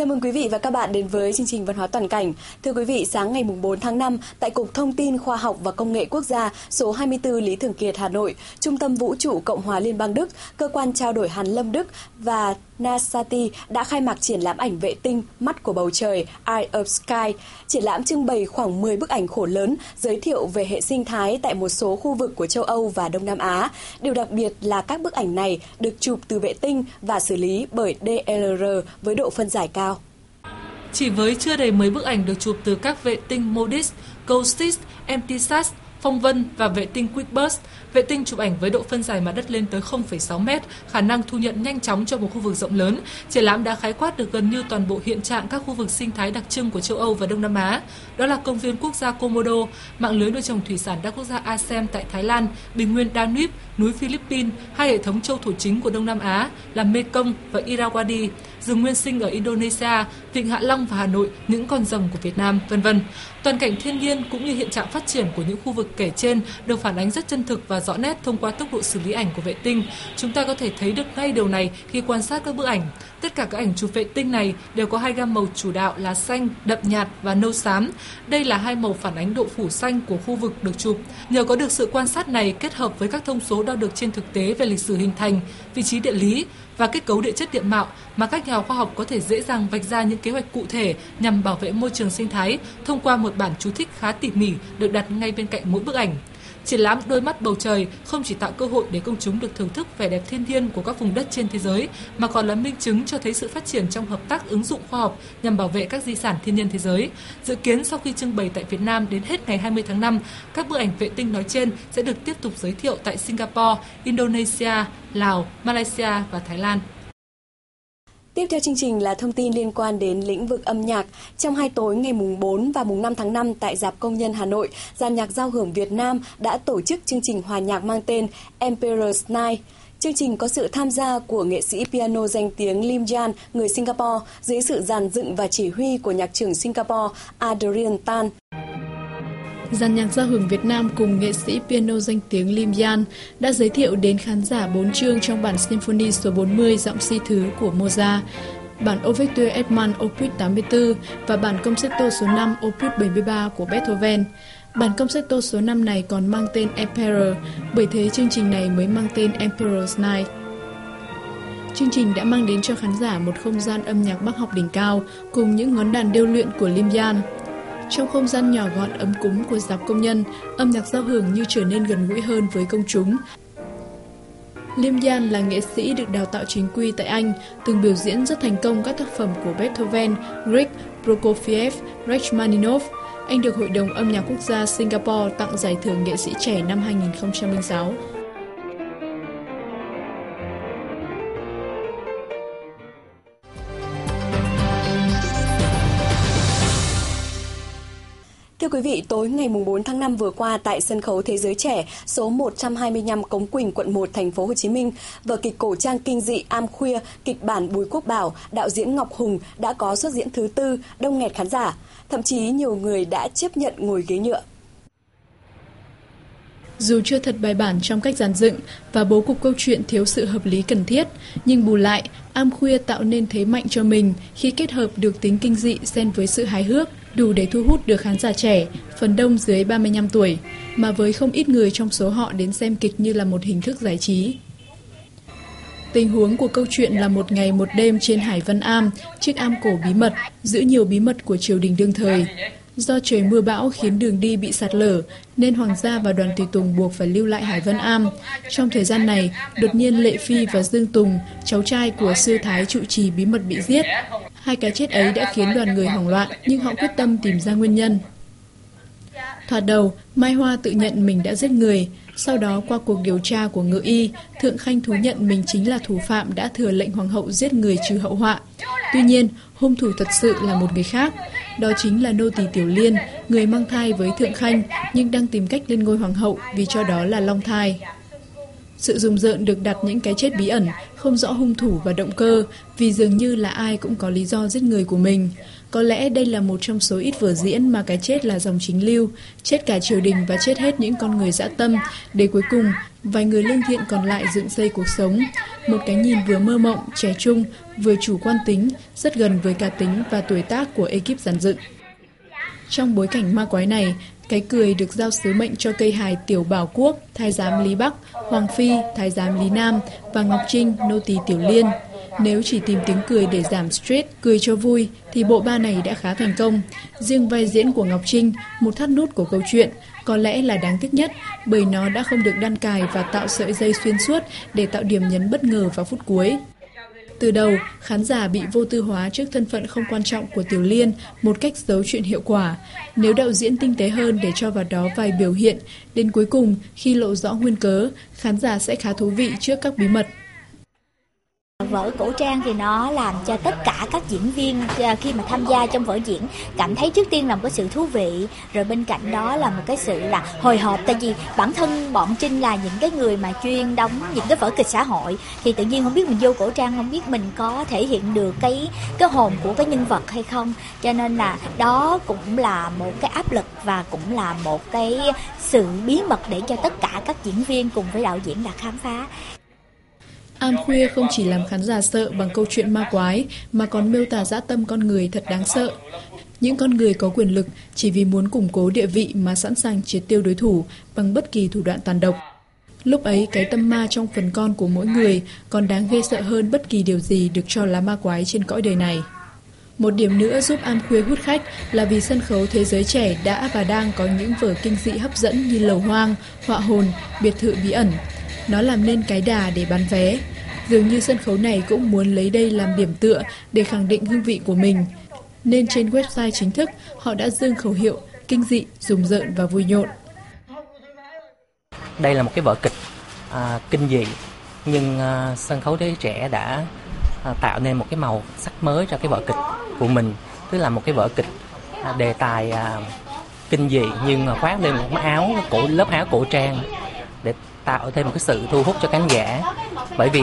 Chào mừng quý vị và các bạn đến với chương trình Văn hóa toàn cảnh. Thưa quý vị, sáng ngày 4 tháng 5, tại Cục Thông tin Khoa học và Công nghệ Quốc gia số 24 Lý Thường Kiệt, Hà Nội, Trung tâm Vũ trụ Cộng hòa Liên bang Đức, Cơ quan trao đổi Hàn Lâm Đức và Nasati đã khai mạc triển lãm ảnh vệ tinh Mắt của bầu trời Eye of Sky. Triển lãm trưng bày khoảng 10 bức ảnh khổ lớn giới thiệu về hệ sinh thái tại một số khu vực của châu Âu và Đông Nam Á. Điều đặc biệt là các bức ảnh này được chụp từ vệ tinh và xử lý bởi DLR với độ phân giải cao. Chỉ với chưa đầy mấy bức ảnh được chụp từ các vệ tinh MODIS, GOSTIS, MTSAT, phong vân và vệ tinh QuickBurst. Vệ tinh chụp ảnh với độ phân giải mặt đất lên tới 0,6 mét, khả năng thu nhận nhanh chóng cho một khu vực rộng lớn. Triển lãm đã khái quát được gần như toàn bộ hiện trạng các khu vực sinh thái đặc trưng của châu Âu và Đông Nam Á. Đó là công viên quốc gia Komodo, mạng lưới nuôi trồng thủy sản đa quốc gia ASEM tại Thái Lan, bình nguyên Danube, núi Philippines, hai hệ thống châu thổ chính của Đông Nam Á là Mekong và Irrawaddy, rừng nguyên sinh ở Indonesia, vịnh Hạ Long và Hà Nội, những con rồng của Việt Nam, vân vân. Toàn cảnh thiên nhiên cũng như hiện trạng phát triển của những khu vực kể trên được phản ánh rất chân thực và rõ nét thông qua tốc độ xử lý ảnh của vệ tinh. Chúng ta có thể thấy được ngay điều này khi quan sát các bức ảnh. Tất cả các ảnh chụp vệ tinh này đều có hai gam màu chủ đạo là xanh, đậm nhạt và nâu xám. Đây là hai màu phản ánh độ phủ xanh của khu vực được chụp. Nhờ có được sự quan sát này kết hợp với các thông số đo được trên thực tế về lịch sử hình thành, vị trí địa lý và kết cấu địa chất địa mạo mà các nhà khoa học có thể dễ dàng vạch ra những kế hoạch cụ thể nhằm bảo vệ môi trường sinh thái thông qua một bản chú thích khá tỉ mỉ được đặt ngay bên cạnh mỗi bức ảnh. Triển lãm Đôi mắt bầu trời không chỉ tạo cơ hội để công chúng được thưởng thức vẻ đẹp thiên nhiên của các vùng đất trên thế giới, mà còn là minh chứng cho thấy sự phát triển trong hợp tác ứng dụng khoa học nhằm bảo vệ các di sản thiên nhiên thế giới. Dự kiến sau khi trưng bày tại Việt Nam đến hết ngày 20 tháng 5, các bức ảnh vệ tinh nói trên sẽ được tiếp tục giới thiệu tại Singapore, Indonesia, Lào, Malaysia và Thái Lan. Tiếp theo chương trình là thông tin liên quan đến lĩnh vực âm nhạc. Trong hai tối ngày mùng 4 và mùng 5 tháng 5 tại Dạp Công nhân Hà Nội, Giàn nhạc giao hưởng Việt Nam đã tổ chức chương trình hòa nhạc mang tên Emperor's Night. Chương trình có sự tham gia của nghệ sĩ piano danh tiếng Lim Jan, người Singapore, dưới sự dàn dựng và chỉ huy của nhạc trưởng Singapore Adrian Tan. Giàn nhạc giao hưởng Việt Nam cùng nghệ sĩ piano danh tiếng Lim Yan đã giới thiệu đến khán giả bốn chương trong bản Symphony số 40 giọng si thứ của Mozart, bản Overture Edman Opus 84 và bản Concerto số 5 Opus 73 của Beethoven. Bản concerto số 5 này còn mang tên Emperor, bởi thế chương trình này mới mang tên Emperor's Night. Chương trình đã mang đến cho khán giả một không gian âm nhạc bác học đỉnh cao cùng những ngón đàn điêu luyện của Lim Yan. Trong không gian nhỏ gọn ấm cúng của dạp công nhân, âm nhạc giao hưởng như trở nên gần gũi hơn với công chúng. Liêm Yan là nghệ sĩ được đào tạo chính quy tại Anh, từng biểu diễn rất thành công các tác phẩm của Beethoven, Grieg, Prokofiev, Rachmaninoff. Anh được Hội đồng Âm nhạc Quốc gia Singapore tặng giải thưởng nghệ sĩ trẻ năm 2006. Quý vị, tối ngày 4 tháng 5 vừa qua tại sân khấu Thế giới trẻ số 125 Cống Quỳnh, quận 1, thành phố Hồ Chí Minh, vở kịch cổ trang kinh dị Am Khuya, kịch bản Bùi Quốc Bảo, đạo diễn Ngọc Hùng đã có xuất diễn thứ tư, đông nghẹt khán giả. Thậm chí nhiều người đã chấp nhận ngồi ghế nhựa. Dù chưa thật bài bản trong cách giàn dựng và bố cục câu chuyện thiếu sự hợp lý cần thiết, nhưng bù lại, Am Khuya tạo nên thế mạnh cho mình khi kết hợp được tính kinh dị xen với sự hài hước, đủ để thu hút được khán giả trẻ, phần đông dưới 35 tuổi, mà với không ít người trong số họ đến xem kịch như là một hình thức giải trí. Tình huống của câu chuyện là một ngày một đêm trên Hải Vân Am, chiếc am cổ bí mật, giữ nhiều bí mật của triều đình đương thời. Do trời mưa bão khiến đường đi bị sạt lở, nên Hoàng gia và đoàn tùy tùng buộc phải lưu lại Hải Vân Am. Trong thời gian này, đột nhiên Lệ Phi và Dương Tùng, cháu trai của sư thái trụ trì bí mật bị giết. Hai cái chết ấy đã khiến đoàn người hoảng loạn, nhưng họ quyết tâm tìm ra nguyên nhân. Thoạt đầu, Mai Hoa tự nhận mình đã giết người. Sau đó, qua cuộc điều tra của ngự y, Thượng Khanh thú nhận mình chính là thủ phạm đã thừa lệnh hoàng hậu giết người trừ hậu họa. Tuy nhiên, hung thủ thật sự là một người khác. Đó chính là nô tỳ Tiểu Liên, người mang thai với Thượng Khanh nhưng đang tìm cách lên ngôi hoàng hậu vì cho đó là long thai. Sự rùng rợn được đặt những cái chết bí ẩn, không rõ hung thủ và động cơ, vì dường như là ai cũng có lý do giết người của mình. Có lẽ đây là một trong số ít vở diễn mà cái chết là dòng chính lưu, chết cả triều đình và chết hết những con người dã tâm, để cuối cùng vài người lương thiện còn lại dựng xây cuộc sống. Một cái nhìn vừa mơ mộng, trẻ trung, vừa chủ quan tính, rất gần với cá tính và tuổi tác của ekip giàn dựng. Trong bối cảnh ma quái này, cái cười được giao sứ mệnh cho cây hài Tiểu Bảo Quốc, Thái giám Lý Bắc, Hoàng Phi, Thái giám Lý Nam và Ngọc Trinh, nô tỳ Tiểu Liên. Nếu chỉ tìm tiếng cười để giảm stress, cười cho vui, thì bộ ba này đã khá thành công. Riêng vai diễn của Ngọc Trinh, một thắt nút của câu chuyện, có lẽ là đáng tiếc nhất bởi nó đã không được đan cài và tạo sợi dây xuyên suốt để tạo điểm nhấn bất ngờ vào phút cuối. Từ đầu, khán giả bị vô tư hóa trước thân phận không quan trọng của Tiểu Liên một cách giấu chuyện hiệu quả. Nếu đạo diễn tinh tế hơn để cho vào đó vài biểu hiện, đến cuối cùng, khi lộ rõ nguyên cớ, khán giả sẽ khá thú vị trước các bí mật. Vở cổ trang thì nó làm cho tất cả các diễn viên à, khi mà tham gia trong vở diễn cảm thấy trước tiên là một cái sự thú vị, rồi bên cạnh đó là một cái sự là hồi hộp tại vì bản thân bọn Trinh là những cái người mà chuyên đóng những cái vở kịch xã hội thì tự nhiên không biết mình vô cổ trang không biết mình có thể hiện được cái cái hồn của cái nhân vật hay không. Cho nên là đó cũng là một cái áp lực và cũng là một cái sự bí mật để cho tất cả các diễn viên cùng với đạo diễn là khám phá. Am khuya không chỉ làm khán giả sợ bằng câu chuyện ma quái mà còn miêu tả dã tâm con người thật đáng sợ. Những con người có quyền lực chỉ vì muốn củng cố địa vị mà sẵn sàng triệt tiêu đối thủ bằng bất kỳ thủ đoạn tàn độc. Lúc ấy cái tâm ma trong phần con của mỗi người còn đáng ghê sợ hơn bất kỳ điều gì được cho là ma quái trên cõi đời này. Một điểm nữa giúp Am Khuya hút khách là vì sân khấu thế giới trẻ đã và đang có những vở kinh dị hấp dẫn như Lầu Hoang, Họa Hồn, Biệt thự bí ẩn, nó làm nên cái đà để bán vé. Dường như sân khấu này cũng muốn lấy đây làm điểm tựa để khẳng định hương vị của mình. Nên trên website chính thức, họ đã dương khẩu hiệu kinh dị, rùng rợn và vui nhộn. Đây là một cái vở kịch à, kinh dị, nhưng à, sân khấu thế trẻ đã à, tạo nên một cái màu sắc mới cho cái vở kịch của mình. Tức là một cái vở kịch à, đề tài à, kinh dị nhưng mà khoác lên một áo cổ lớp áo cổ trang tạo thêm một cái sự thu hút cho khán giả. Bởi vì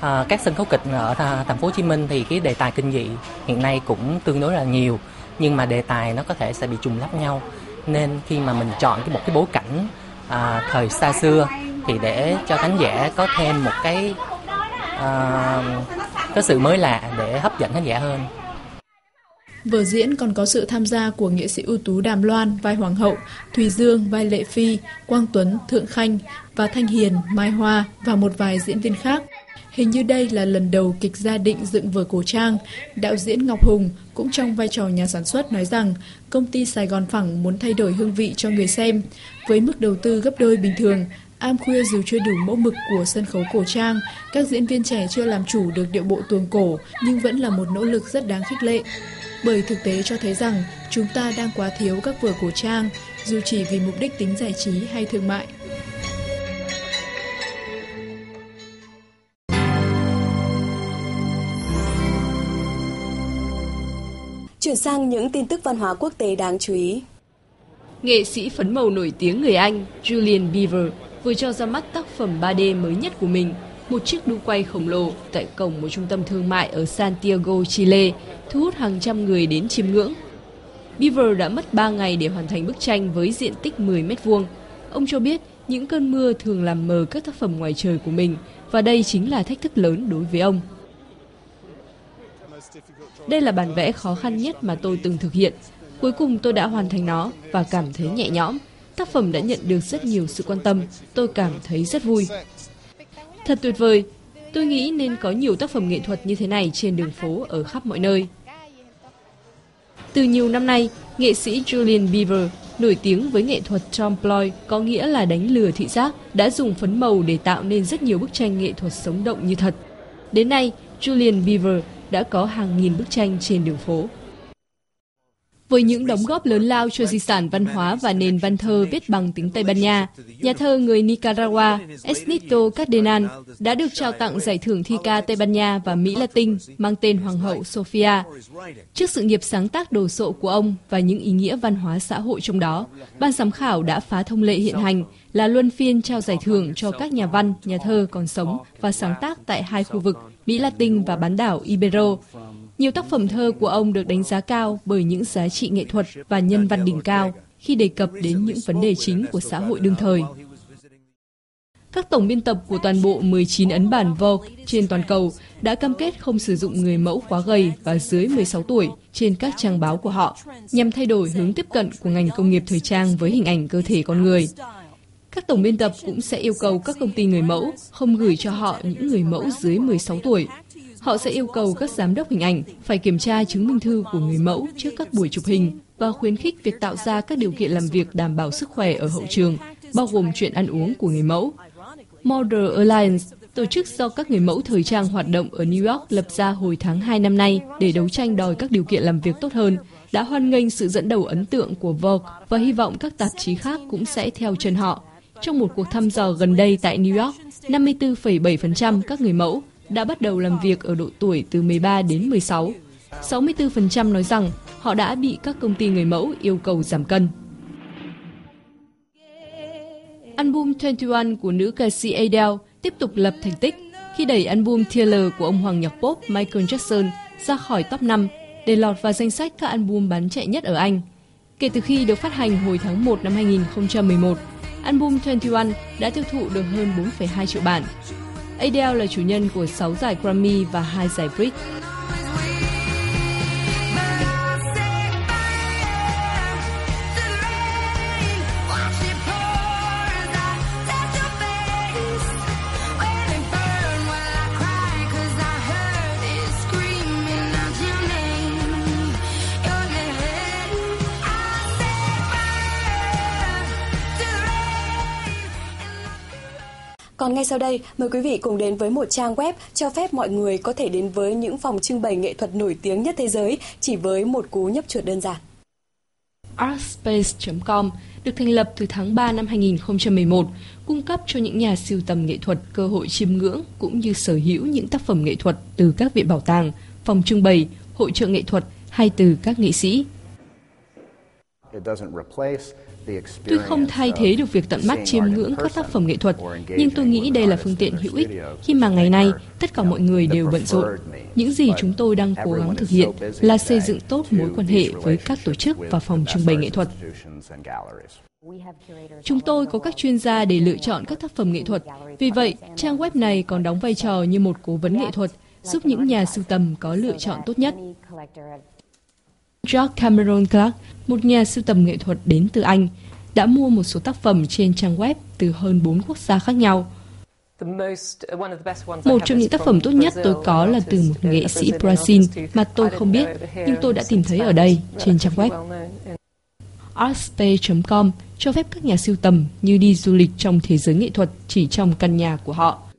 à, các sân khấu kịch ở thành phố Hồ Chí Minh thì cái đề tài kinh dị hiện nay cũng tương đối là nhiều nhưng mà đề tài nó có thể sẽ bị trùng lắp nhau. Nên khi mà mình chọn cái một cái bối cảnh à, thời xa xưa thì để cho khán giả có thêm một cái à, có sự mới lạ để hấp dẫn khán giả hơn. Vở diễn còn có sự tham gia của nghệ sĩ ưu tú Đàm Loan vai Hoàng hậu, Thùy Dương vai Lệ Phi, Quang Tuấn, Thượng Khanh và Thanh Hiền, Mai Hoa và một vài diễn viên khác. Hình như đây là lần đầu kịch gia định dựng vở cổ trang. Đạo diễn Ngọc Hùng cũng trong vai trò nhà sản xuất nói rằng công ty Sài Gòn Phẳng muốn thay đổi hương vị cho người xem. Với mức đầu tư gấp đôi bình thường, Am khuya dù chưa đủ mẫu mực của sân khấu cổ trang, các diễn viên trẻ chưa làm chủ được điệu bộ tuồng cổ nhưng vẫn là một nỗ lực rất đáng khích lệ bởi thực tế cho thấy rằng chúng ta đang quá thiếu các vở cổ trang, dù chỉ vì mục đích tính giải trí hay thương mại. Chuyển sang những tin tức văn hóa quốc tế đáng chú ý. Nghệ sĩ phấn màu nổi tiếng người Anh Julian Beaver vừa cho ra mắt tác phẩm 3D mới nhất của mình – một chiếc đu quay khổng lồ tại cổng một trung tâm thương mại ở Santiago, Chile, thu hút hàng trăm người đến chiêm ngưỡng. Beaver đã mất 3 ngày để hoàn thành bức tranh với diện tích 10 mét vuông. Ông cho biết những cơn mưa thường làm mờ các tác phẩm ngoài trời của mình và đây chính là thách thức lớn đối với ông. Đây là bản vẽ khó khăn nhất mà tôi từng thực hiện. Cuối cùng tôi đã hoàn thành nó và cảm thấy nhẹ nhõm. Tác phẩm đã nhận được rất nhiều sự quan tâm. Tôi cảm thấy rất vui. Thật tuyệt vời. Tôi nghĩ nên có nhiều tác phẩm nghệ thuật như thế này trên đường phố ở khắp mọi nơi. Từ nhiều năm nay, nghệ sĩ Julian Beaver, nổi tiếng với nghệ thuật trompe có nghĩa là đánh lừa thị giác, đã dùng phấn màu để tạo nên rất nhiều bức tranh nghệ thuật sống động như thật. Đến nay, Julian Beaver đã có hàng nghìn bức tranh trên đường phố. Với những đóng góp lớn lao cho di sản văn hóa và nền văn thơ viết bằng tiếng Tây Ban Nha, nhà thơ người Nicaragua Esnito Cardenal đã được trao tặng giải thưởng thi ca Tây Ban Nha và Mỹ Latin mang tên Hoàng hậu Sofia. Trước sự nghiệp sáng tác đồ sộ của ông và những ý nghĩa văn hóa xã hội trong đó, ban giám khảo đã phá thông lệ hiện hành là luân phiên trao giải thưởng cho các nhà văn, nhà thơ còn sống và sáng tác tại hai khu vực Mỹ Latin và bán đảo Ibero. Nhiều tác phẩm thơ của ông được đánh giá cao bởi những giá trị nghệ thuật và nhân văn đỉnh cao khi đề cập đến những vấn đề chính của xã hội đương thời. Các tổng biên tập của toàn bộ 19 ấn bản Vogue trên toàn cầu đã cam kết không sử dụng người mẫu quá gầy và dưới 16 tuổi trên các trang báo của họ, nhằm thay đổi hướng tiếp cận của ngành công nghiệp thời trang với hình ảnh cơ thể con người. Các tổng biên tập cũng sẽ yêu cầu các công ty người mẫu không gửi cho họ những người mẫu dưới 16 tuổi Họ sẽ yêu cầu các giám đốc hình ảnh phải kiểm tra chứng minh thư của người mẫu trước các buổi chụp hình và khuyến khích việc tạo ra các điều kiện làm việc đảm bảo sức khỏe ở hậu trường, bao gồm chuyện ăn uống của người mẫu. Model Alliance, tổ chức do các người mẫu thời trang hoạt động ở New York lập ra hồi tháng 2 năm nay để đấu tranh đòi các điều kiện làm việc tốt hơn, đã hoan nghênh sự dẫn đầu ấn tượng của Vogue và hy vọng các tạp chí khác cũng sẽ theo chân họ. Trong một cuộc thăm dò gần đây tại New York, 54,7% các người mẫu đã bắt đầu làm việc ở độ tuổi từ 13 đến 16. 64% nói rằng họ đã bị các công ty người mẫu yêu cầu giảm cân. Album 21 của nữ ca sĩ Adele tiếp tục lập thành tích khi đẩy album Thriller của ông hoàng nhạc pop Michael Jackson ra khỏi top 5 để lọt vào danh sách các album bán chạy nhất ở Anh. Kể từ khi được phát hành hồi tháng 1 năm 2011, album 21 đã tiêu thụ được hơn 4,2 triệu bản, Adele là chủ nhân của 6 giải Grammy và 2 giải Brit. Còn ngay sau đây, mời quý vị cùng đến với một trang web cho phép mọi người có thể đến với những phòng trưng bày nghệ thuật nổi tiếng nhất thế giới chỉ với một cú nhấp chuột đơn giản. Artspace.com được thành lập từ tháng 3 năm 2011, cung cấp cho những nhà siêu tầm nghệ thuật cơ hội chiêm ngưỡng cũng như sở hữu những tác phẩm nghệ thuật từ các viện bảo tàng, phòng trưng bày, hội trợ nghệ thuật hay từ các nghệ sĩ. Tôi không thay thế được việc tận mắt chiêm ngưỡng các tác phẩm nghệ thuật, nhưng tôi nghĩ đây là phương tiện hữu ích khi mà ngày nay tất cả mọi người đều bận rộn. Những gì chúng tôi đang cố gắng thực hiện là xây dựng tốt mối quan hệ với các tổ chức và phòng trưng bày nghệ thuật. Chúng tôi có các chuyên gia để lựa chọn các tác phẩm nghệ thuật. Vì vậy, trang web này còn đóng vai trò như một cố vấn nghệ thuật, giúp những nhà sưu tầm có lựa chọn tốt nhất. George Cameron Clark, một nhà sưu tầm nghệ thuật đến từ Anh, đã mua một số tác phẩm trên trang web từ hơn 4 quốc gia khác nhau. Một trong những tác phẩm tốt nhất tôi có là từ một nghệ sĩ Brazil mà tôi không biết, nhưng tôi đã tìm thấy ở đây, trên trang web. Artspace.com cho phép các nhà sưu tầm như đi du lịch trong thế giới nghệ thuật chỉ trong căn nhà của họ.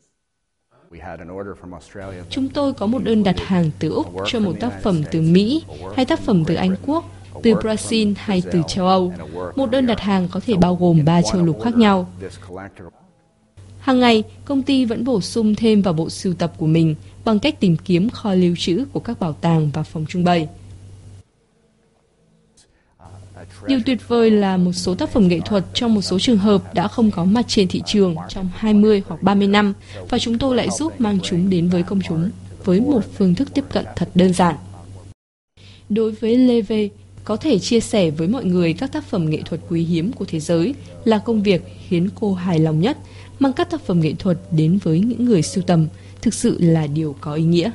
Chúng tôi có một đơn đặt hàng từ Úc cho một tác phẩm từ Mỹ, hay tác phẩm từ Anh Quốc, từ Brazil hay từ châu Âu. Một đơn đặt hàng có thể bao gồm ba châu lục khác nhau. Hàng ngày, công ty vẫn bổ sung thêm vào bộ sưu tập của mình bằng cách tìm kiếm kho lưu trữ của các bảo tàng và phòng trưng bày. Điều tuyệt vời là một số tác phẩm nghệ thuật trong một số trường hợp đã không có mặt trên thị trường trong 20 hoặc 30 năm và chúng tôi lại giúp mang chúng đến với công chúng với một phương thức tiếp cận thật đơn giản. Đối với Leve, có thể chia sẻ với mọi người các tác phẩm nghệ thuật quý hiếm của thế giới là công việc khiến cô hài lòng nhất, mang các tác phẩm nghệ thuật đến với những người sưu tầm thực sự là điều có ý nghĩa.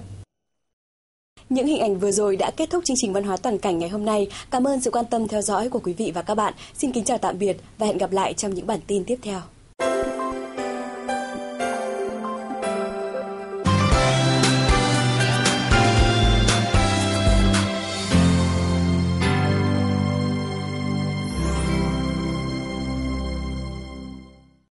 Những hình ảnh vừa rồi đã kết thúc chương trình văn hóa toàn cảnh ngày hôm nay. Cảm ơn sự quan tâm theo dõi của quý vị và các bạn. Xin kính chào tạm biệt và hẹn gặp lại trong những bản tin tiếp theo.